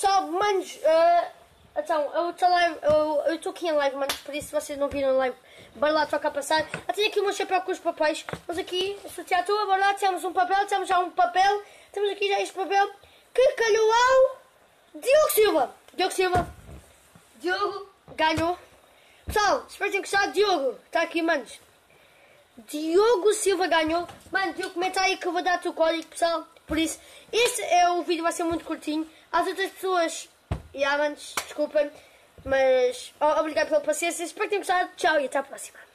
pessoal, manos, uh, então, eu estou live, eu estou aqui em live, manos, por isso se vocês não viram live, bora lá trocar passar. Eu tenho aqui o meu chapéu com os papéis, mas aqui, associar tua, bora lá, temos um papel, temos já um papel, temos aqui já este papel, que calhou ao Diogo Silva. Diogo Silva. Diogo ganhou. Pessoal, espero que tenham gostado. Diogo, está aqui, manos. Diogo Silva ganhou. Mano, Diogo, comenta aí que eu vou dar o código, pessoal. Por isso, este é o vídeo, vai ser muito curtinho. As outras pessoas, e manos, desculpem. Mas, obrigado pela paciência. Espero que tenham gostado. Tchau e até a próxima.